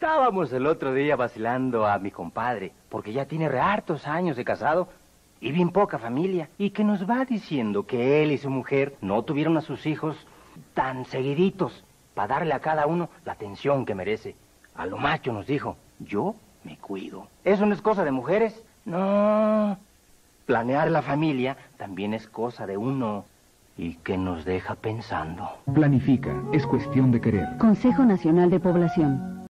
Estábamos el otro día vacilando a mi compadre, porque ya tiene re hartos años de casado y bien poca familia, y que nos va diciendo que él y su mujer no tuvieron a sus hijos tan seguiditos para darle a cada uno la atención que merece. A lo macho nos dijo, yo me cuido. ¿Eso no es cosa de mujeres? No. Planear la familia también es cosa de uno y que nos deja pensando. Planifica, es cuestión de querer. Consejo Nacional de Población.